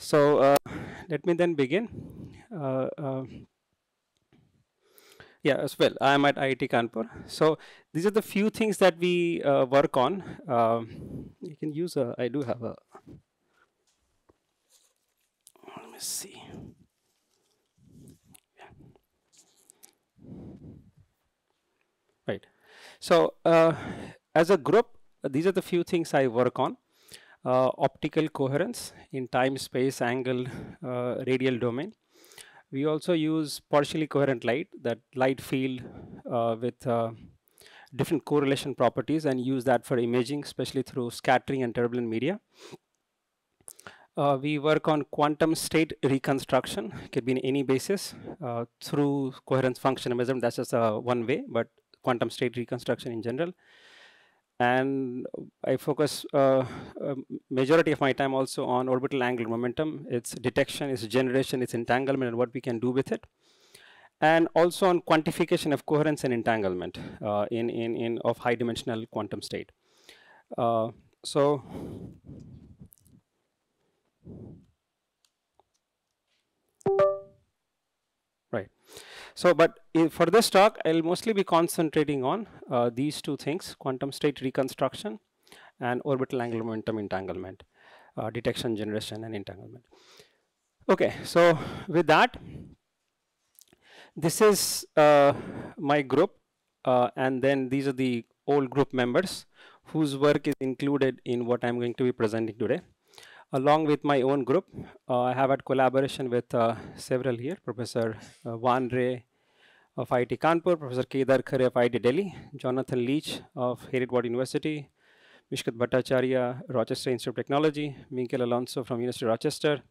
So uh, let me then begin. Uh, uh, yeah, as well, I'm at IIT Kanpur. So these are the few things that we uh, work on. Um, you can use a, I do have a, let me see. Right. So uh, as a group, these are the few things I work on. Uh, optical coherence in time, space, angle, uh, radial domain. We also use partially coherent light, that light field uh, with different correlation properties and use that for imaging, especially through scattering and turbulent media. Uh, we work on quantum state reconstruction, it could be in any basis uh, through coherence function measurement. That's just uh, one way, but quantum state reconstruction in general and I focus uh, uh, majority of my time also on orbital angular momentum, its detection, its generation, its entanglement, and what we can do with it. And also on quantification of coherence and entanglement uh, in, in, in of high dimensional quantum state. Uh, so So, but for this talk, I'll mostly be concentrating on uh, these two things, quantum state reconstruction and orbital angular momentum entanglement, uh, detection, generation, and entanglement. Okay, so with that, this is uh, my group, uh, and then these are the old group members whose work is included in what I'm going to be presenting today. Along with my own group, uh, I have had collaboration with uh, several here, Professor Wanare, of IIT Kanpur, Professor Kedar Khare of IIT Delhi, Jonathan Leach of Heriot-Watt University, Mishkat Bhattacharya, Rochester Institute of Technology, Miguel Alonso from University of Rochester,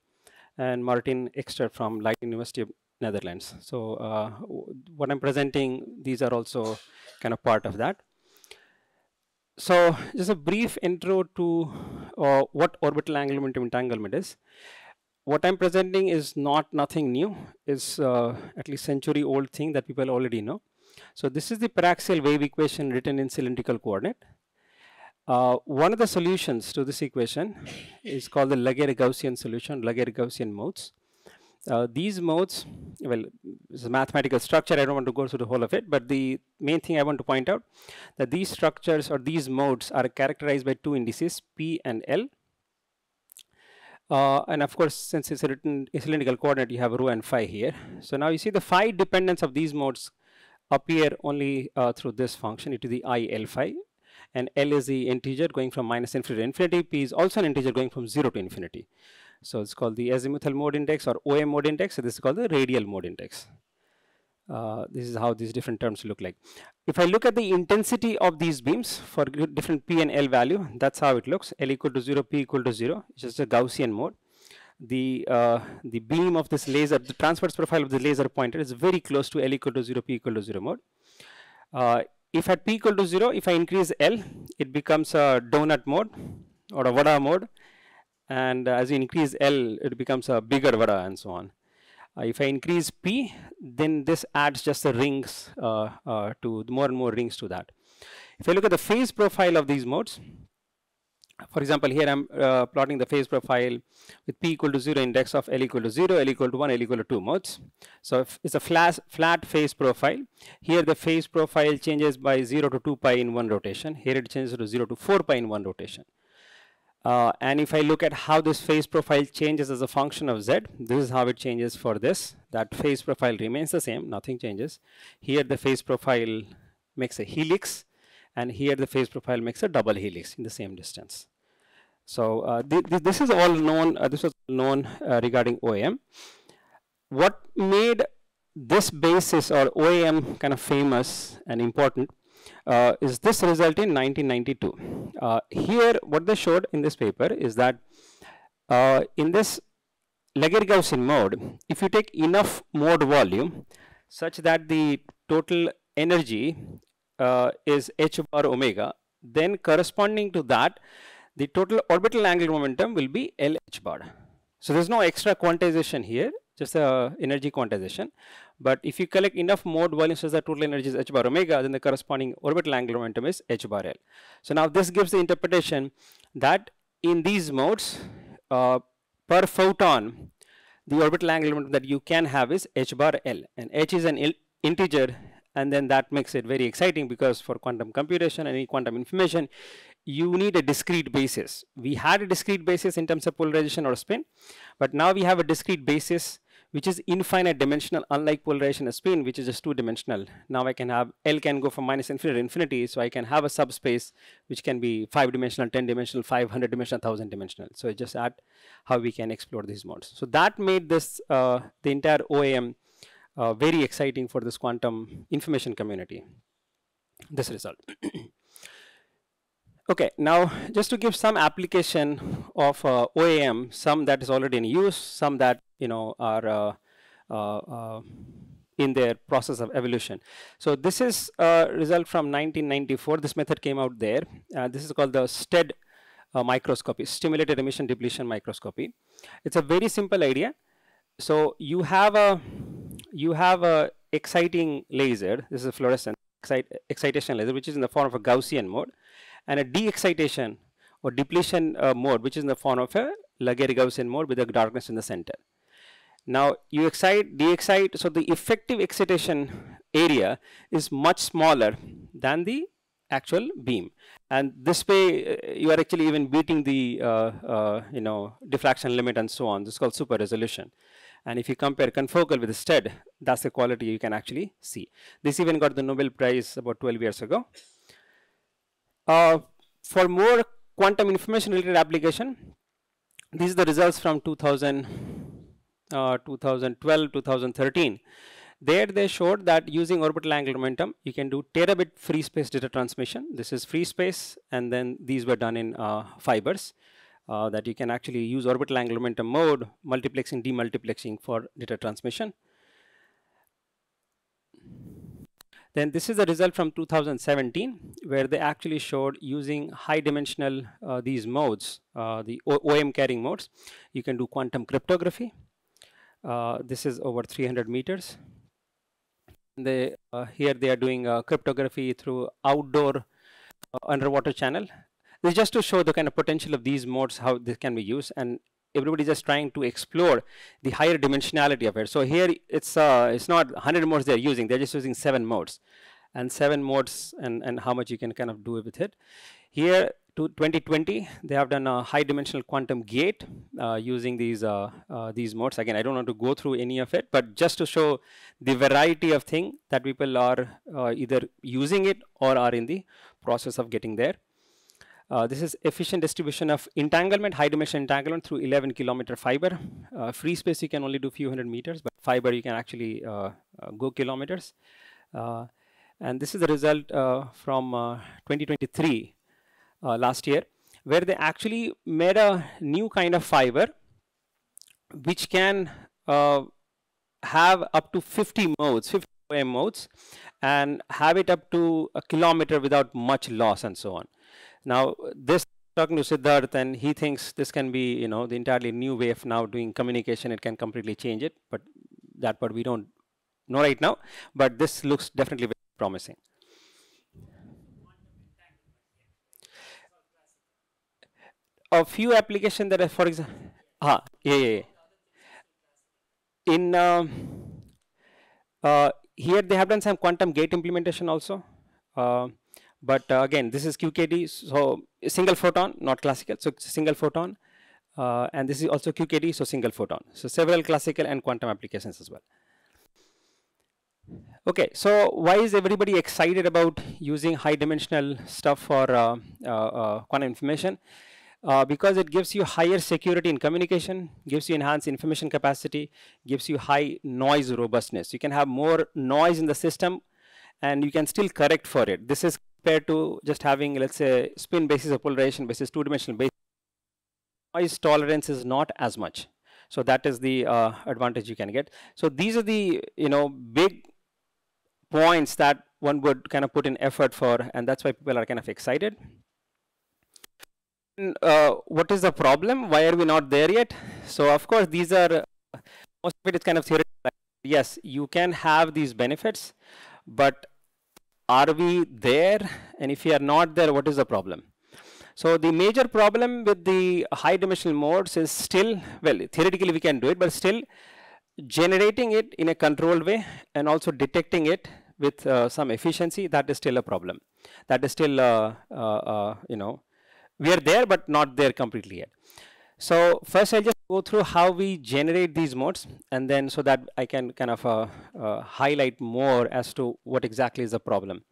and Martin Exter from Leiden University of Netherlands. So uh, what I'm presenting, these are also kind of part of that. So just a brief intro to uh, what orbital angular momentum entanglement is what I'm presenting is not nothing new, is uh, at least century old thing that people already know. So this is the paraxial wave equation written in cylindrical coordinate. Uh, one of the solutions to this equation is called the Laguerre-Gaussian solution, Laguerre-Gaussian modes. Uh, these modes, well, it's a mathematical structure, I don't want to go through the whole of it, but the main thing I want to point out that these structures or these modes are characterized by two indices, P and L, uh, and of course, since it's written a cylindrical coordinate, you have rho and phi here. So now you see the phi dependence of these modes appear only uh, through this function, it is the i L phi. And L is the integer going from minus infinity to infinity. P is also an integer going from 0 to infinity. So it's called the azimuthal mode index or OM mode index. So this is called the radial mode index. Uh, this is how these different terms look like. If I look at the intensity of these beams for different P and L value, that's how it looks. L equal to 0, P equal to 0, it's just a Gaussian mode. The, uh, the beam of this laser, the transverse profile of the laser pointer is very close to L equal to 0, P equal to 0 mode. Uh, if at P equal to 0, if I increase L, it becomes a donut mode or a vada mode. And as you increase L, it becomes a bigger vada and so on. Uh, if I increase P, then this adds just the rings uh, uh, to more and more rings to that. If I look at the phase profile of these modes, for example, here I'm uh, plotting the phase profile with p equal to 0 index of L equal to 0, L equal to 1, L equal to 2 modes. So it's a flat, flat phase profile. Here the phase profile changes by 0 to 2 pi in one rotation. Here it changes to 0 to 4 pi in one rotation. Uh, and if I look at how this phase profile changes as a function of z, this is how it changes for this. That phase profile remains the same, nothing changes. Here the phase profile makes a helix, and here the phase profile makes a double helix in the same distance. So uh, th th this is all known, uh, this was known uh, regarding OAM. What made this basis or OAM kind of famous and important uh, is this result in 1992. Uh, here, what they showed in this paper is that uh, in this Laguerre-Gaussian mode, if you take enough mode volume such that the total energy uh, is h bar omega, then corresponding to that, the total orbital angular momentum will be LH bar. So there's no extra quantization here, just a energy quantization. But if you collect enough mode volumes such that total energy is h bar omega, then the corresponding orbital angular momentum is h bar L. So now this gives the interpretation that in these modes, uh, per photon, the orbital angular momentum that you can have is h bar L. And h is an integer and then that makes it very exciting because for quantum computation and any quantum information, you need a discrete basis. We had a discrete basis in terms of polarization or spin, but now we have a discrete basis which is infinite dimensional, unlike polarization and spin, which is just two dimensional. Now I can have, L can go from minus infinity to infinity, so I can have a subspace which can be five dimensional, 10 dimensional, 500 dimensional, 1000 dimensional. So just add how we can explore these modes. So that made this, uh, the entire OAM uh, very exciting for this quantum information community, this result. okay, now just to give some application of uh, OAM, some that is already in use, some that you know are uh, uh, uh, in their process of evolution. So this is a result from 1994. This method came out there. this is called the STED microscopy, stimulated emission depletion microscopy. It's a very simple idea. So you have a you have a exciting laser. This is a fluorescent excitation laser, which is in the form of a Gaussian mode, and a de-excitation or depletion uh, mode, which is in the form of a Laguerre-Gaussian mode with a darkness in the center. Now you excite, de-excite, so the effective excitation area is much smaller than the actual beam and this way uh, you are actually even beating the uh, uh, you know diffraction limit and so on this is called super resolution and if you compare confocal with STED that's the quality you can actually see. This even got the Nobel Prize about 12 years ago. Uh, for more quantum information related application, these are the results from 2000, uh, 2012, 2013. There they showed that using orbital angular momentum, you can do terabit free space data transmission. This is free space, and then these were done in uh, fibers uh, that you can actually use orbital angular momentum mode, multiplexing, demultiplexing for data transmission. Then this is the result from 2017, where they actually showed using high dimensional uh, these modes, uh, the o OM carrying modes, you can do quantum cryptography. Uh, this is over 300 meters. They, uh, here they are doing uh, cryptography through outdoor underwater channel this is just to show the kind of potential of these modes, how this can be used, and everybody's just trying to explore the higher dimensionality of it. So here it's uh, it's not 100 modes they're using; they're just using seven modes, and seven modes, and and how much you can kind of do with it. Here, to 2020, they have done a high dimensional quantum gate uh, using these uh, uh, these modes. Again, I don't want to go through any of it, but just to show the variety of thing that people are uh, either using it or are in the process of getting there. Uh, this is efficient distribution of entanglement, high dimension entanglement through 11 kilometer fiber. Uh, free space you can only do a few hundred meters, but fiber you can actually uh, uh go kilometers. Uh, and this is the result from 2023 last year, where they actually made a new kind of fiber, which can have up to 50 modes, 50 modes, and have it up to a kilometer without much loss and so on. Now, this talking to Siddharth, and he thinks this can be, you know, the entirely new way of now doing communication. It can completely change it, but that part we don't know right now. But this looks definitely very promising. A few applications that are, for example, ah, yeah, yeah, yeah. In uh, uh, here they have done some quantum gate implementation also. Uh, but uh, again, this is QKD, so single photon, not classical, so single photon. Uh, and this is also QKD, so single photon. So several classical and quantum applications as well. Okay, so why is everybody excited about using high dimensional stuff for uh, uh, uh quantum information? Uh, because it gives you higher security in communication, gives you enhanced information capacity, gives you high noise robustness. You can have more noise in the system and you can still correct for it. This is compared to just having, let's say, spin basis or polarization basis, two-dimensional basis, noise tolerance is not as much. So that is the uh, advantage you can get. So these are the, you know, big points that one would kind of put in effort for, and that's why people are kind of excited. Uh, what is the problem? Why are we not there yet? So of course, these are, most of it is kind of theoretical. Yes, you can have these benefits, but are we there? And if we are not there, what is the problem? So the major problem with the high dimensional modes is still, well, theoretically we can do it, but still generating it in a controlled way and also detecting it with uh, some efficiency, that is still a problem. That is still, uh, uh, uh you know, we are there, but not there completely yet. So first I'll just go through how we generate these modes and then so that I can kind of uh, uh, highlight more as to what exactly is the problem.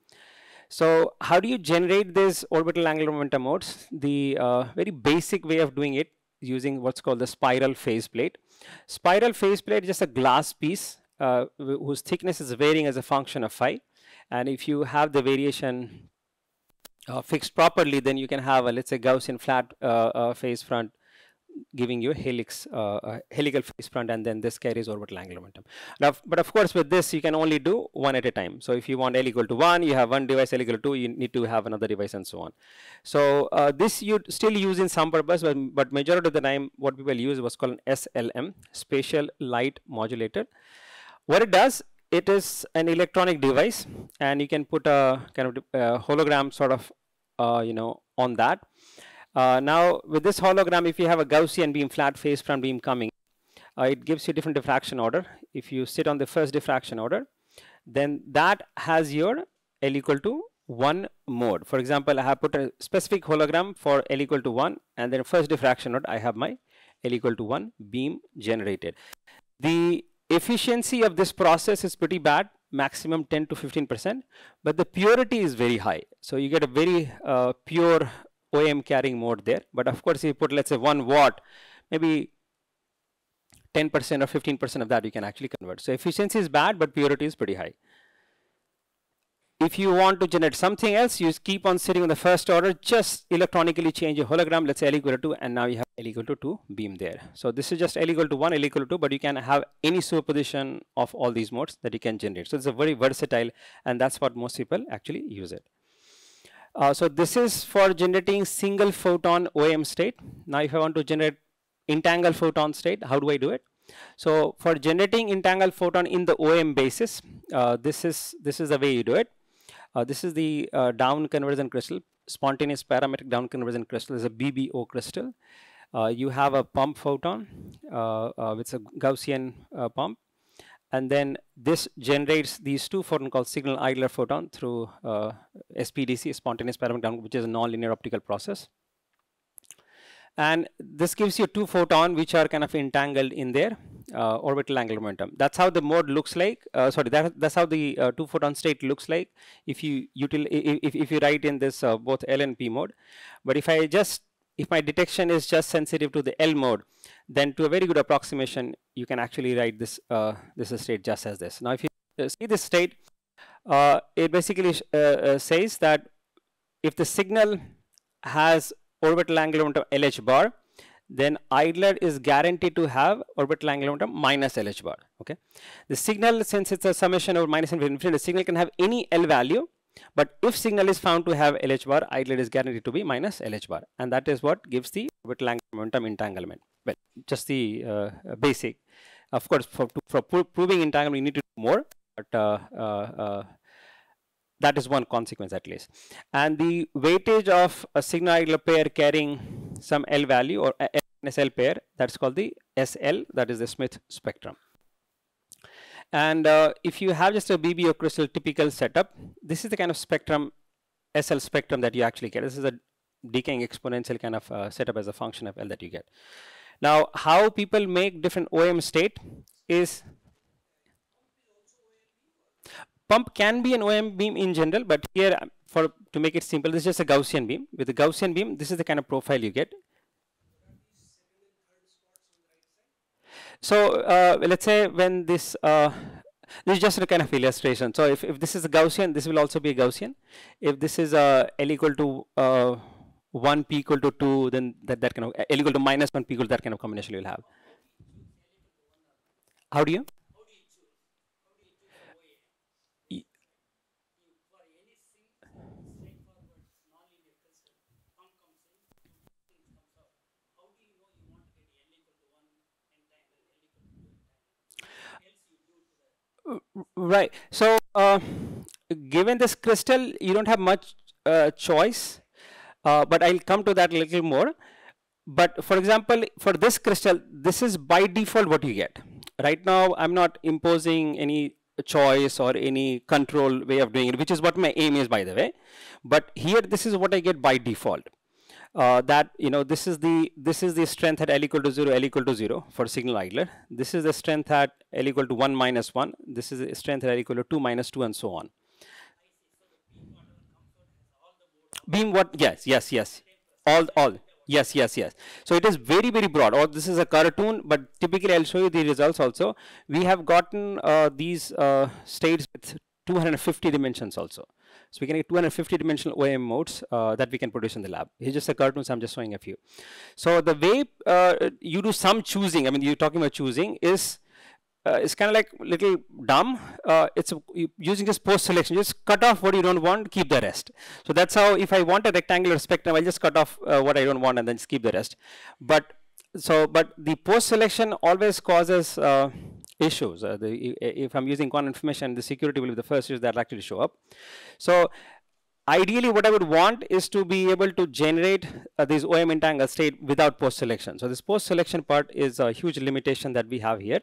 So how do you generate these orbital angular momentum modes? The uh, very basic way of doing it using what's called the spiral phase faceplate. Spiral phase faceplate is just a glass piece uh, whose thickness is varying as a function of phi. And if you have the variation uh, fixed properly, then you can have a, let's say, Gaussian flat uh phase front giving you a helix, uh, helical phase front, and then this carries orbital angular momentum. Now, but of course, with this, you can only do one at a time. So if you want L equal to 1, you have one device, L equal to 2, you need to have another device, and so on. So uh, this you still use in some purpose, but, but majority of the time, what people use was called an SLM, Spatial Light Modulator. What it does, it is an electronic device, and you can put a kind of uh, hologram sort of, uh, you know, on that uh, now with this hologram, if you have a Gaussian beam, flat phase front beam coming, uh, it gives you different diffraction order. If you sit on the first diffraction order, then that has your L equal to 1 mode. For example, I have put a specific hologram for L equal to 1 and then first diffraction node, I have my L equal to 1 beam generated. The efficiency of this process is pretty bad, maximum 10 to 15%, but the purity is very high. So you get a very uh, pure OM carrying mode there. But of course, if you put, let's say, one watt, maybe 10% or 15% of that you can actually convert. So efficiency is bad, but purity is pretty high. If you want to generate something else, you keep on sitting on the first order, just electronically change your hologram, let's say L equal to 2, and now you have L equal to 2 beam there. So this is just L equal to 1, L equal to 2, but you can have any superposition of all these modes that you can generate. So it's a very versatile, and that's what most people actually use it. Uh, so this is for generating single photon OM state. Now if I want to generate entangled photon state, how do I do it? So for generating entangled photon in the OM basis, uh, this is this is the way you do it. Uh, this is the uh, down conversion crystal, spontaneous parametric down conversion crystal is a BBO crystal. Uh, you have a pump photon, uh, it's a Gaussian pump and then this generates these two photon called signal idler photon through uh, SPDC, spontaneous parametric, which is a nonlinear optical process. And this gives you two photon which are kind of entangled in their uh, orbital angular momentum. That's how the mode looks like. Uh, sorry, that, that's how the uh, two photon state looks like if you util if, if you write in this uh, both L and P mode. But if I just if my detection is just sensitive to the L mode, then to a very good approximation, you can actually write this uh, this state just as this. Now, if you uh, see this state, uh, it basically uh, uh, says that if the signal has orbital angular momentum LH bar, then idler is guaranteed to have orbital angular momentum minus LH bar. Okay, the signal since it's a summation over minus infinity, the signal can have any L value but if signal is found to have LH bar, idler is guaranteed to be minus LH bar. And that is what gives the orbital angular momentum entanglement. Well, just the uh, basic. Of course, for, for proving entanglement, you need to do more. But uh, uh, uh, that is one consequence at least. And the weightage of a signal idler pair carrying some L value or SL pair, that's called the SL, that is the Schmidt spectrum. And uh, if you have just a BBO crystal typical setup, this is the kind of spectrum, SL spectrum that you actually get. This is a decaying exponential kind of uh, setup as a function of L that you get. Now, how people make different OM state is pump can be an OM beam in general, but here for to make it simple, this is just a Gaussian beam. With a Gaussian beam, this is the kind of profile you get. So uh, let's say when this, uh, this is just a kind of illustration. So if, if this is a Gaussian, this will also be a Gaussian. If this is a L equal to uh, 1 p equal to 2, then that, that kind of L equal to minus 1 p equal to that kind of combination you will have. How do you? Right. So, uh, given this crystal, you don't have much uh, choice. uh, but I'll come to that a little more. But for example, for this crystal, this is by default what you get. Right now, I'm not imposing any choice or any control way of doing it, which is what my aim is, by the way. But here, this is what I get by default. Uh, that you know this is the this is the strength at L equal to 0 L equal to 0 for signal idler. This is the strength at L equal to 1 minus 1 this is the strength at L equal to 2 minus 2 and so on. Beam what yes yes yes. All all yes yes yes. So it is very very broad. Or this is a cartoon but typically i'll show you the results also. We have gotten uh, these uh, states with 250 dimensions also so we can get 250 dimensional OM modes uh, that we can produce in the lab. Here's just a cartoon, I'm just showing a few. So the way uh, you do some choosing, I mean, you're talking about choosing, is uh, it's kind of like little dumb. Uh, it's a, using this post selection. Just cut off what you don't want, keep the rest. So that's how if I want a rectangular spectrum, I'll just cut off uh, what I don't want and then just keep the rest. But so, but the post selection always causes uh, issues. Uh, the, if I'm using quantum information, the security will be the first issue that will actually show up. So ideally what I would want is to be able to generate uh, this OM entangled state without post selection. So this post selection part is a huge limitation that we have here.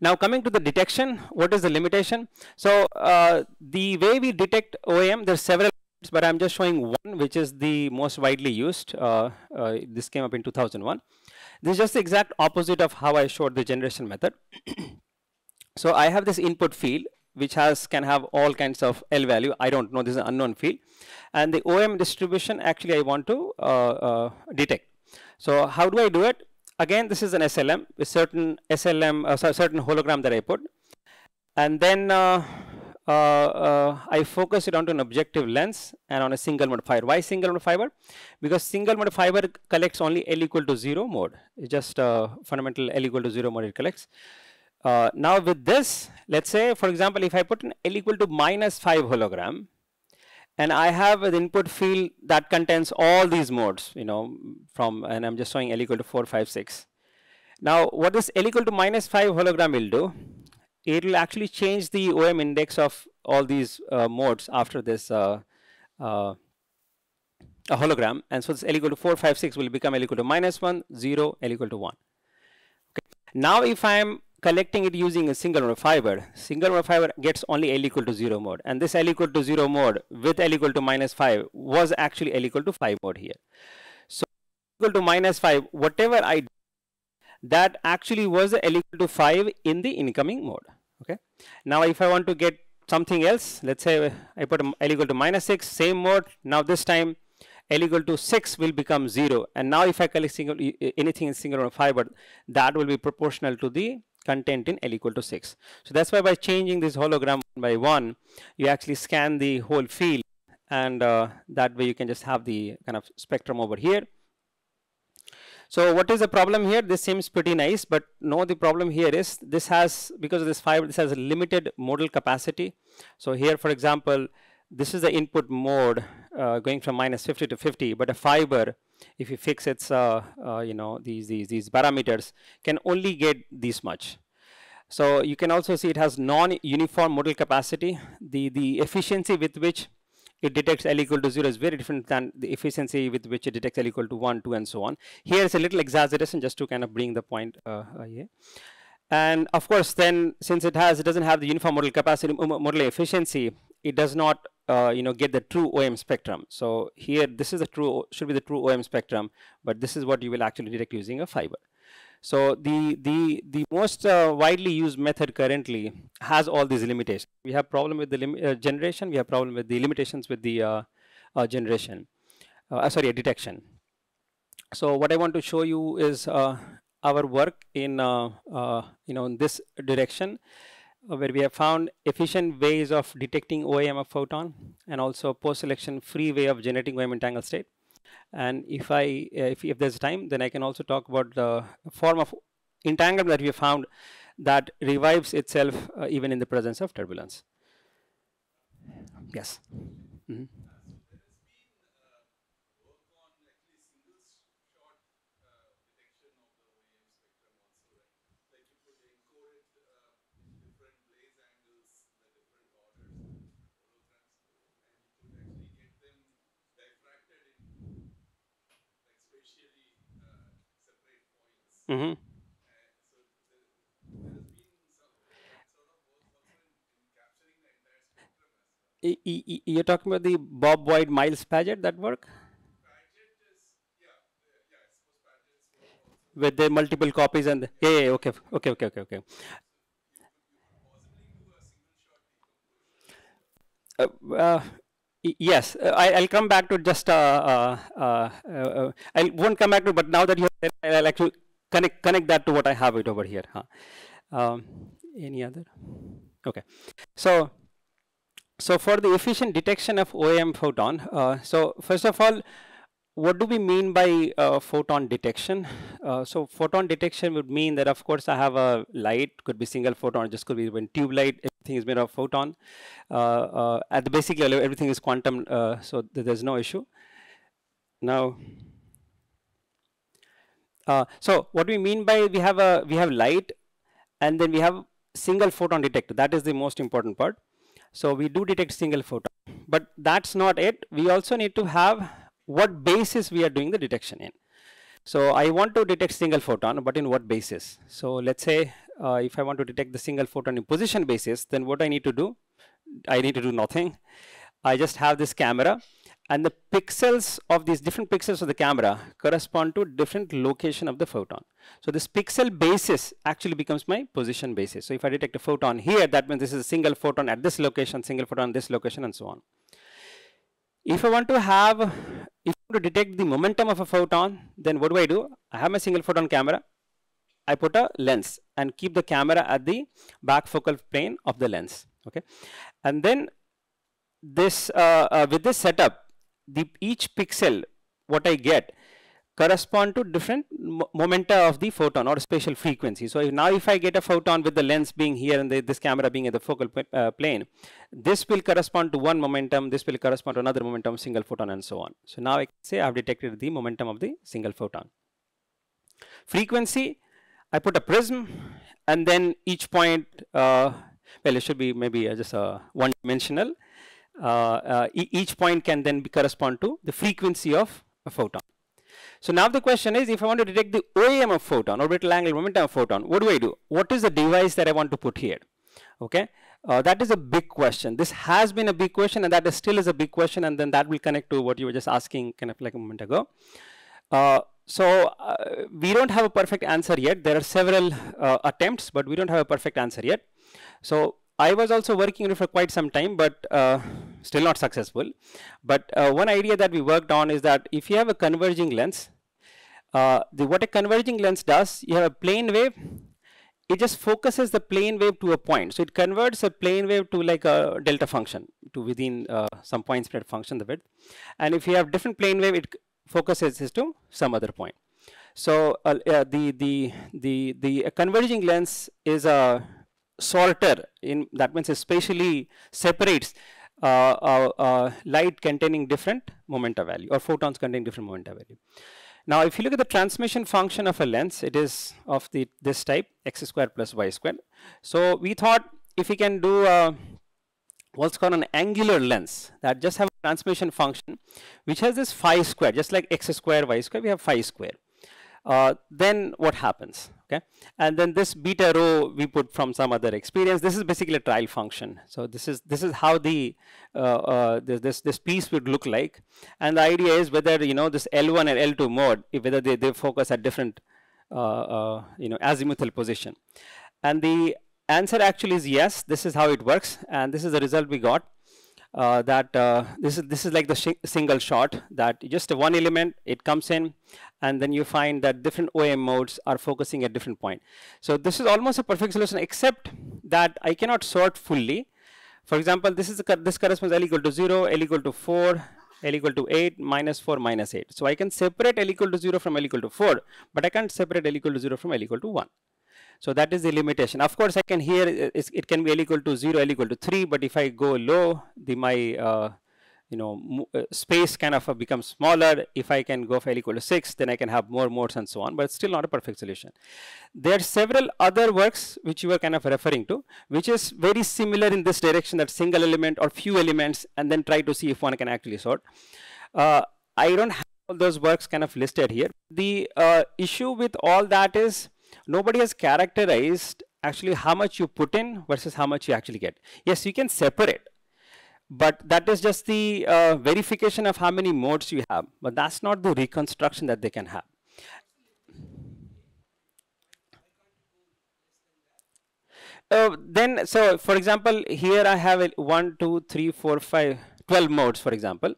Now coming to the detection, what is the limitation? So uh, the way we detect OM, there's several but I'm just showing one which is the most widely used. Uh, uh, this came up in 2001. This is just the exact opposite of how I showed the generation method. so I have this input field which has can have all kinds of L value. I don't know, this is an unknown field. And the OM distribution actually I want to uh, uh, detect. So how do I do it? Again, this is an SLM with certain SLM, uh, certain hologram that I put. And then uh, I focus it onto an objective lens and on a single mode fiber. Why single mode fiber? Because single mode fiber collects only L equal to 0 mode. It's just uh, fundamental L equal to 0 mode it collects. Uh, now with this, let's say for example, if I put an L equal to minus 5 hologram, and I have an input field that contains all these modes, you know, from, and I'm just showing L equal to 4, 5, 6. Now, what this L equal to minus 5 hologram will do, it will actually change the OM index of all these uh, modes after this uh, uh, a hologram. And so this L equal to 4, 5, 6 will become L equal to minus 1, 0, L equal to 1. Okay. Now if I am collecting it using a single mode fiber, single mode fiber gets only L equal to 0 mode. And this L equal to 0 mode with L equal to minus 5 was actually L equal to 5 mode here. So l equal to minus 5, whatever I that actually was L equal to 5 in the incoming mode. Okay. Now if I want to get something else, let's say I put L equal to minus 6, same mode. Now this time L equal to 6 will become 0. And now if I collect single, anything in single mode fiber, that will be proportional to the content in L equal to 6. So that's why by changing this hologram one by one, you actually scan the whole field and uh, that way you can just have the kind of spectrum over here so what is the problem here? This seems pretty nice, but no, the problem here is this has, because of this fiber, this has a limited modal capacity. So here, for example, this is the input mode uh, going from minus 50 to 50, but a fiber, if you fix its, uh, uh, you know, these, these, these parameters, can only get this much. So you can also see it has non-uniform modal capacity. The, the efficiency with which it detects L equal to 0 is very different than the efficiency with which it detects L equal to 1, 2 and so on. Here is a little exaggeration just to kind of bring the point uh, uh, here. And of course, then since it has, it doesn't have the uniform modal capacity, modal efficiency, it does not, uh, you know, get the true OM spectrum. So here, this is the true, should be the true OM spectrum, but this is what you will actually detect using a fiber. So the the the most uh, widely used method currently has all these limitations. We have problem with the uh, generation. We have problem with the limitations with the uh, uh generation. Uh, uh, sorry, detection. So what I want to show you is our work in you know in this direction, where we have found efficient ways of detecting OAM of photon and also post-selection free way of generating OM entangled state. And if I, uh, if, if there's time, then I can also talk about the form of entanglement that we found that revives itself uh, even in the presence of turbulence. Yes. Mm -hmm. Mm-hmm. You're talking about the Bob Boyd Miles Padgett that work? With the multiple copies and the, yeah, okay, okay, okay, okay, okay. Uh, uh, yes, uh, I, will come back to just, uh, uh, uh, I won't come back to, but now that you have I'll actually connect, connect that to what I have it over here. Huh? Um, any other? Okay. So, so for the efficient detection of OAM photon, uh, so first of all, what do we mean by uh, photon detection? Uh, so photon detection would mean that of course I have a light, could be single photon, just could be even tube light, everything is made of photon. Uh, uh, at the basic level, everything is quantum, uh, so th there's no issue. Now, so what we mean by we have a we have light, and then we have single photon detector. That is the most important part. So we do detect single photon, but that's not it. We also need to have what basis we are doing the detection in. So I want to detect single photon, but in what basis? So let's say uh, if I want to detect the single photon in position basis, then what I need to do? I need to do nothing. I just have this camera and the pixels of these different pixels of the camera correspond to different location of the photon. So this pixel basis actually becomes my position basis. So if I detect a photon here, that means this is a single photon at this location, single photon this location, and so on. If I want to have, if I want to detect the momentum of a photon, then what do I do? I have my single photon camera. I put a lens and keep the camera at the back focal plane of the lens. Okay, and then this uh, uh, with this setup, the each pixel what I get correspond to different momenta of the photon or spatial frequency. So now if I get a photon with the lens being here and the, this camera being at the focal uh, plane, this will correspond to one momentum, this will correspond to another momentum, single photon and so on. So now I say I've detected the momentum of the single photon. Frequency, I put a prism and then each point, uh, well it should be maybe uh, just a one dimensional uh, uh, e each point can then be correspond to the frequency of a photon. So now the question is, if I want to detect the OAM of photon, orbital angular momentum of photon, what do I do? What is the device that I want to put here? Okay, uh, that is a big question. This has been a big question and that is still is a big question and then that will connect to what you were just asking kind of like a moment ago. Uh, so uh, we don't have a perfect answer yet. There are several uh, attempts, but we don't have a perfect answer yet. So I was also working on it for quite some time, but uh, still not successful. But uh, one idea that we worked on is that if you have a converging lens, uh, the, what a converging lens does, you have a plane wave, it just focuses the plane wave to a point. So it converts a plane wave to like a delta function to within uh, some point spread function, the width. And if you have different plane wave, it focuses this to some other point. So uh, the, the, the, the converging lens is a sorter in that means especially separates uh, uh, uh, light containing different momenta value or photons containing different momenta value. Now if you look at the transmission function of a lens it is of the this type x squared plus y squared. So we thought if we can do a, what's called an angular lens that just have a transmission function which has this phi square just like x square y square we have phi square uh, then what happens? Okay, and then this beta rho we put from some other experience. This is basically a trial function. So this is this is how the uh, uh, this, this piece would look like, and the idea is whether you know this L1 and L2 mode, whether they, they focus at different uh, uh, you know azimuthal position, and the answer actually is yes. This is how it works, and this is the result we got uh, that uh, this is this is like the single shot that just one element it comes in and then you find that different OM modes are focusing at different point. So this is almost a perfect solution except that I cannot sort fully. For example, this is this corresponds L equal to 0, L equal to 4, L equal to 8, minus 4, minus 8. So I can separate L equal to 0 from L equal to 4, but I can't separate L equal to 0 from L equal to 1. So that is the limitation. Of course, I can here it can be L equal to 0, L equal to 3, but if I go low, the my uh, you know uh, space kind of uh, becomes smaller. If I can go for L equal to 6, then I can have more modes and so on, but it's still not a perfect solution. There are several other works which you were kind of referring to, which is very similar in this direction that single element or few elements and then try to see if one can actually sort. Uh, I don't have all those works kind of listed here. The uh, issue with all that is nobody has characterized actually how much you put in versus how much you actually get. Yes, you can separate, but that is just the uh, verification of how many modes you have, but that's not the reconstruction that they can have. Uh, then, so for example, here I have a 1, 2, 3, 4, 5, 12 modes, for example.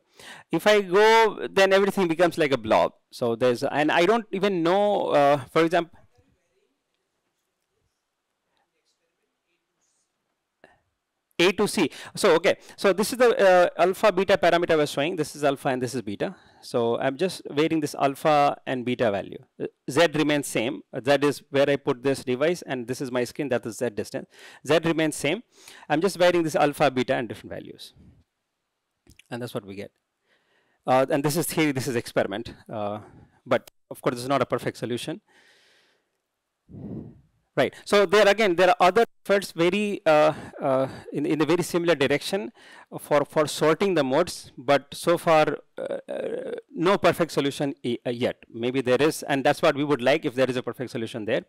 If I go, then everything becomes like a blob. So there's, and I don't even know, uh, for example, A to C. So, okay. So this is the uh, alpha beta parameter I was showing. This is alpha and this is beta. So I'm just varying this alpha and beta value. Z remains same. Z is where I put this device and this is my screen. That is Z distance. Z remains same. I'm just varying this alpha, beta and different values. And that's what we get. Uh, and this is theory, this is experiment. Uh, but of course, this is not a perfect solution. Right. So there again, there are other efforts very uh, uh, in in a very similar direction for for sorting the modes, but so far uh, uh no perfect solution uh, yet. Maybe there is, and that's what we would like if there is a perfect solution there.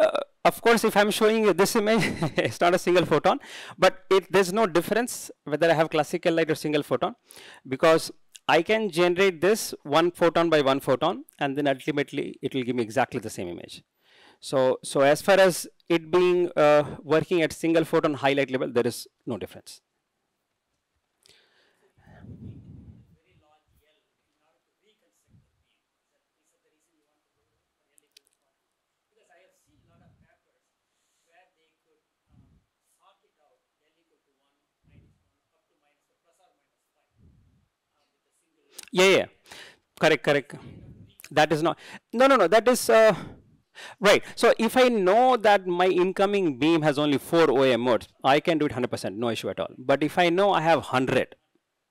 Uh, of course, if I'm showing you this image, it's not a single photon, but it, there's no difference whether I have classical light or single photon because I can generate this one photon by one photon and then ultimately it will give me exactly the same image. So, so as far as it being uh, working at single photon highlight level, there is no difference. Yeah, yeah. Correct, correct. That is not. No, no, no. That is. Uh, right. So if I know that my incoming beam has only four OM modes, I can do it 100%, no issue at all. But if I know I have 100,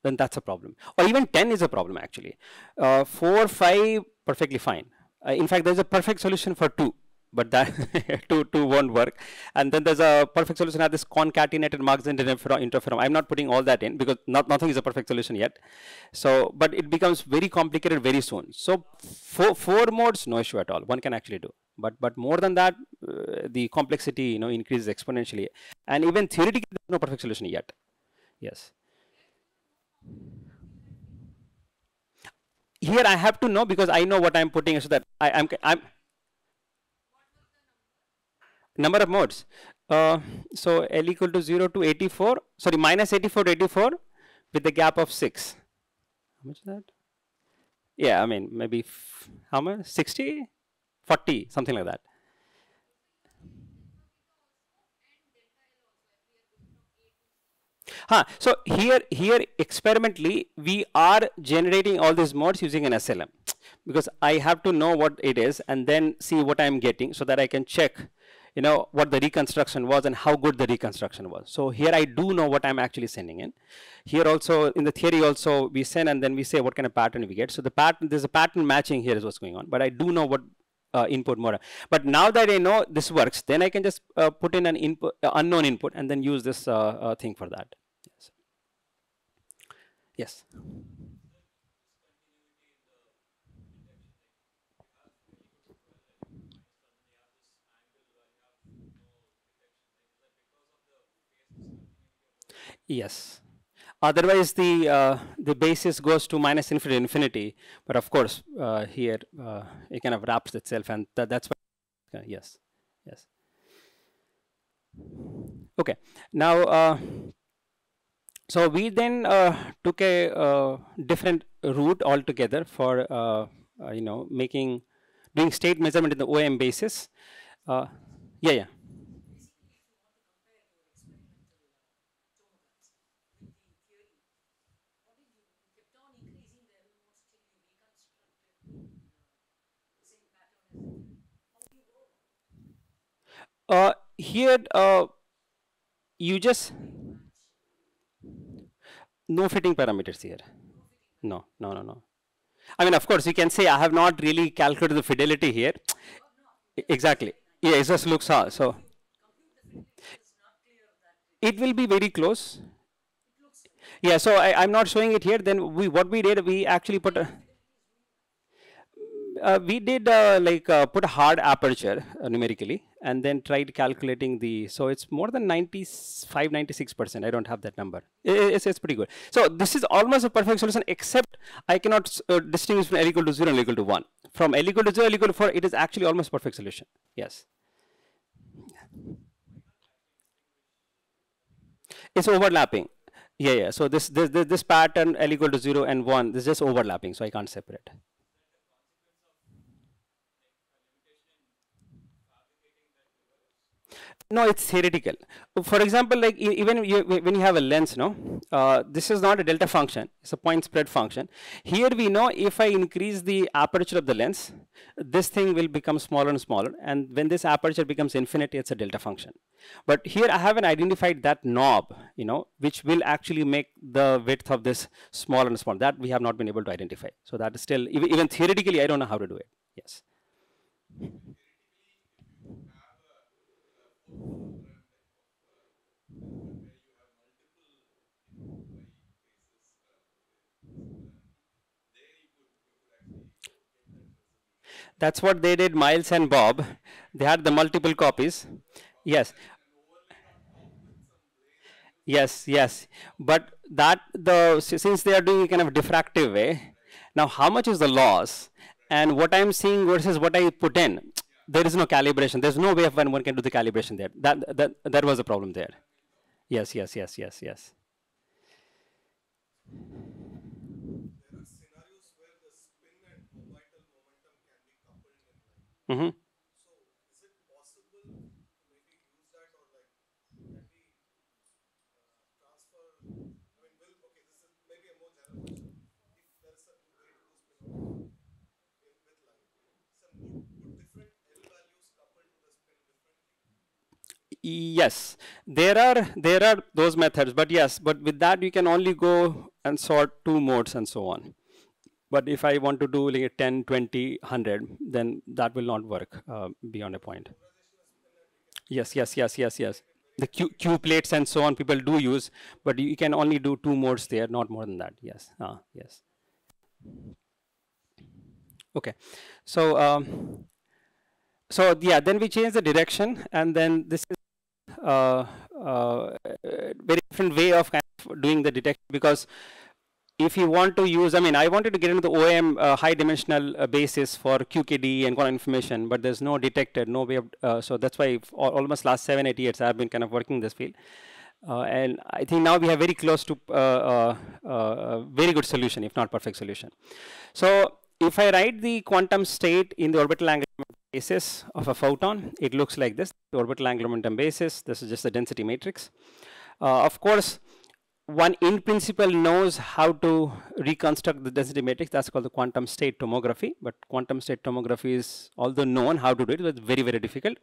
then that's a problem. Or even 10 is a problem actually. Uh, 4, 5, perfectly fine. Uh, in fact, there's a perfect solution for 2 but that two two won't work. And then there's a perfect solution at this concatenated Mach-Zehnder interferon. I'm not putting all that in because not, nothing is a perfect solution yet. So, but it becomes very complicated very soon. So, four, four modes, no issue at all. One can actually do. But but more than that, uh, the complexity you know increases exponentially. And even theoretically, there's no perfect solution yet. Yes. Here I have to know because I know what I'm putting so that I, I'm I'm number of modes. Uh, so L equal to 0 to 84, sorry, minus 84 to 84 with the gap of 6. How much is that? Yeah, I mean, maybe how much? 60? 40, something like that. Huh. So here, here experimentally, we are generating all these modes using an SLM because I have to know what it is and then see what I'm getting so that I can check you know, what the reconstruction was and how good the reconstruction was. So here I do know what I'm actually sending in. Here also, in the theory also, we send and then we say what kind of pattern we get. So the pattern, there's a pattern matching here is what's going on. But I do know what uh, input mode. But now that I know this works, then I can just uh, put in an input, uh, unknown input and then use this uh, uh, thing for that. Yes. yes. Yes. Otherwise, the uh, the basis goes to minus infinity infinity. But of course, uh, here uh, it kind of wraps itself, and th that's why. yes, yes. Okay. Now, uh, so we then uh, took a uh, different route altogether for you know making doing state measurement in the OM basis. yeah, yeah. Uh, here, uh, you just no fitting parameters here. No, no, no, no. I mean, of course, you can say I have not really calculated the fidelity here. Exactly. Yeah, it just looks hard. So it will be very close. Yeah, so I, I'm not showing it here. Then we what we did, we actually put a uh, we did uh, like uh, put a hard aperture uh, numerically and then tried calculating the so it's more than 95 96 percent. I don't have that number. It, it's, it's pretty good. So this is almost a perfect solution except i cannot uh, distinguish from l equal to 0 and l equal to 1 from l equal to 0 l equal to 4 it is actually almost perfect solution. Yes. It's overlapping. Yeah yeah. So this this this, this pattern l equal to 0 and 1 this is just overlapping so i can't separate no it's theoretical. For example like even you, when you have a lens no uh, this is not a delta function. It's a point spread function. Here we know if i increase the aperture of the lens this thing will become smaller and smaller. And when this aperture becomes infinite it's a delta function. But here i haven't identified that knob you know which will actually make the width of this smaller and smaller that we have not been able to identify. So that is still even, even theoretically i don't know how to do it. Yes That's what they did, Miles and Bob. They had the multiple copies. Yes. Yes, yes. But that the since they are doing a kind of diffractive way, now how much is the loss? And what I'm seeing versus what I put in, there is no calibration. There's no way of when one can do the calibration there. That that that was a problem there. Yes, yes, yes, yes, yes. Mm-hmm. So is it possible to maybe use that or like can we uh, transfer? I mean, will okay, this is maybe a more general question. If there is a way to do spin with light, so would, would different L values coupled to the spin differently? Yes, there are there are those methods, but yes, but with that you can only go and sort two modes and so on. But if I want to do like a 10, 20, 100, then that will not work uh, beyond a point. Yes, yes, yes, yes, yes. The Q, Q plates and so on people do use, but you can only do two modes there, not more than that. Yes, ah, yes. Okay, so um, so yeah, then we change the direction, and then this is very different way of kind of doing the detection because if you want to use, I mean, I wanted to get into the OM uh, high dimensional uh, basis for QKD and quantum information, but there's no detector, no way of, uh, so that's why almost last seven, eight years I've been kind of working this field. Uh, and I think now we have very close to uh, uh, a very good solution, if not perfect solution. So if I write the quantum state in the orbital angular basis of a photon, it looks like this, the orbital angular momentum basis, this is just the density matrix. Uh, of course, one in principle knows how to reconstruct the density matrix. That's called the quantum state tomography. But quantum state tomography is, although known how to do it, it's very, very difficult.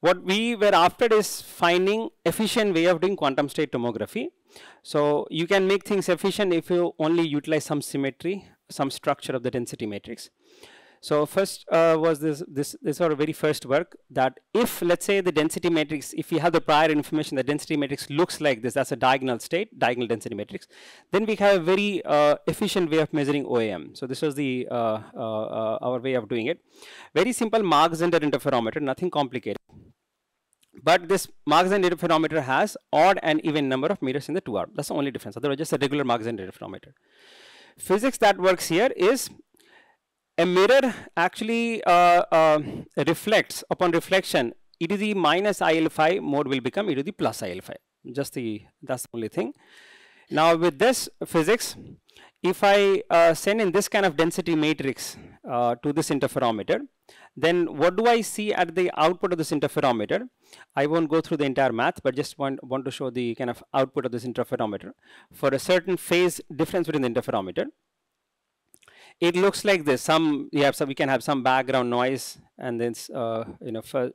What we were after is finding efficient way of doing quantum state tomography. So you can make things efficient if you only utilize some symmetry, some structure of the density matrix. So first uh, was this, this, this our very first work that if let's say the density matrix, if we have the prior information, the density matrix looks like this, that's a diagonal state, diagonal density matrix, then we have a very uh, efficient way of measuring OAM. So this was the uh, uh, uh, our way of doing it. Very simple Mach-Zehnder interferometer, nothing complicated. But this Mach-Zehnder interferometer has odd and even number of meters in the two arms. That's the only difference. Otherwise, just a regular Mach-Zehnder interferometer. Physics that works here is a mirror actually uh, uh, reflects upon reflection e to the minus IL5 mode will become e to the plus IL5 just the that's the only thing. Now with this physics if I uh, send in this kind of density matrix uh, to this interferometer then what do I see at the output of this interferometer? I won't go through the entire math but just want, want to show the kind of output of this interferometer. For a certain phase difference between the interferometer it looks like this. Some you have some we can have some background noise, and then uh, you know for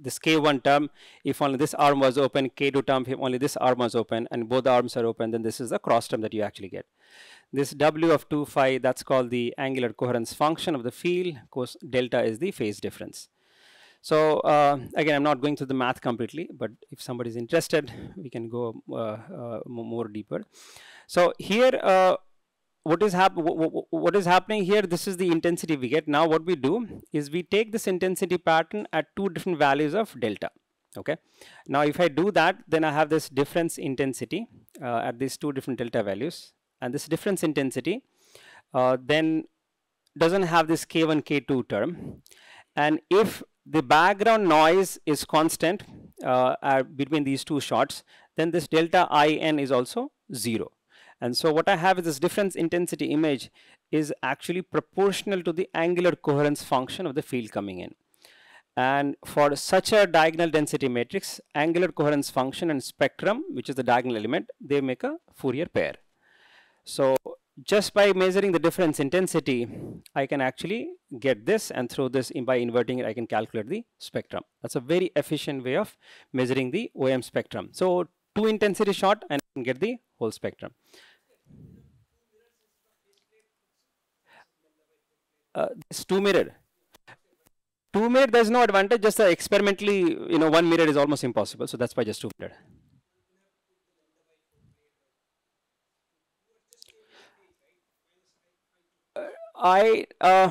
this K1 term, if only this arm was open, K2 term, if only this arm was open, and both arms are open, then this is the cross term that you actually get. This W of 2 phi, that's called the angular coherence function of the field. Of course, delta is the phase difference. So uh, again, I'm not going through the math completely, but if somebody is interested, we can go uh, uh, more deeper. So here, uh, what is hap what is happening here? This is the intensity we get. Now, what we do is we take this intensity pattern at two different values of delta. Okay. Now, if I do that, then I have this difference intensity uh, at these two different delta values, and this difference intensity uh, then doesn't have this k1 k2 term and if the background noise is constant uh, between these two shots then this delta in is also zero and so what I have is this difference intensity image is actually proportional to the angular coherence function of the field coming in and for such a diagonal density matrix angular coherence function and spectrum which is the diagonal element they make a Fourier pair so just by measuring the difference intensity, I can actually get this and through this in by inverting it, I can calculate the spectrum. That's a very efficient way of measuring the OM spectrum. So two intensity shot and get the whole spectrum. Uh, this two mirror. Two mirror, there's no advantage, just uh, experimentally, you know, one mirror is almost impossible. So that's why just two mirror. I uh,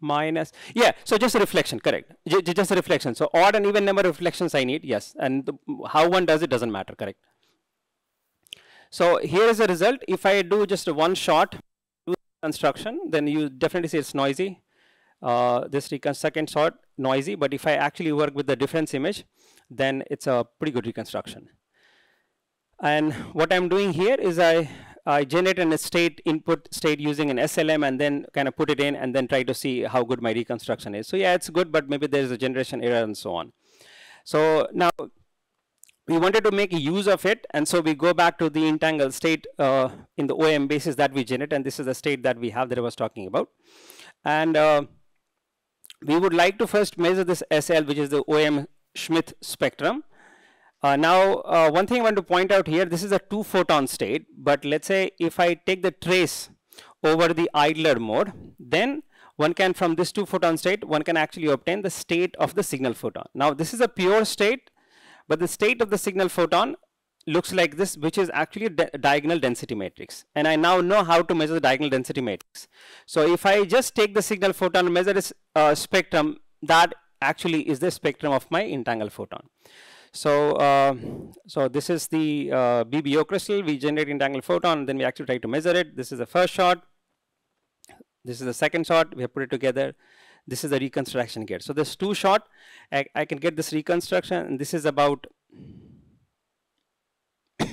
minus yeah so just a reflection correct J just a reflection so odd and even number of reflections I need yes and the, how one does it doesn't matter correct so here is the result if I do just one shot construction then you definitely see it's noisy uh, this second shot noisy but if I actually work with the difference image then it's a pretty good reconstruction and what I'm doing here is I I generate an state input state using an SLM and then kind of put it in and then try to see how good my reconstruction is. So yeah, it's good, but maybe there's a generation error and so on. So now we wanted to make use of it, and so we go back to the entangled state uh, in the OM basis that we generate, and this is the state that we have that I was talking about. And uh, we would like to first measure this SL, which is the OM Schmidt spectrum. Uh, now, uh, one thing I want to point out here, this is a two photon state, but let's say if I take the trace over the idler mode, then one can, from this two photon state, one can actually obtain the state of the signal photon. Now, this is a pure state, but the state of the signal photon looks like this, which is actually a diagonal density matrix. And I now know how to measure the diagonal density matrix. So if I just take the signal photon and measure its uh, spectrum, that actually is the spectrum of my entangled photon. So, uh, so this is the uh, BBO crystal. We generate entangled photon, then we actually try to measure it. This is the first shot. This is the second shot. We have put it together. This is the reconstruction gate. So this two shot, I, I can get this reconstruction, and this is about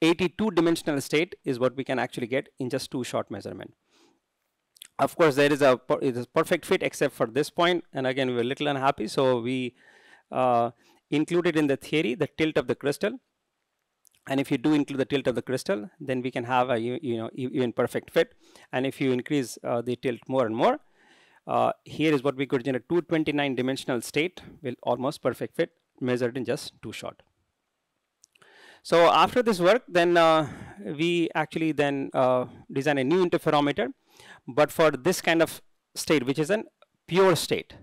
82 dimensional state is what we can actually get in just two shot measurement. Of course, there is a, perfect fit except for this point, and again we were a little unhappy, so we uh, included in the theory the tilt of the crystal. And if you do include the tilt of the crystal then we can have a you know even perfect fit. And if you increase uh, the tilt more and more uh, here is what we could generate 229 dimensional state will almost perfect fit measured in just two shot so after this work then uh, we actually then uh, design a new interferometer but for this kind of state which is an pure state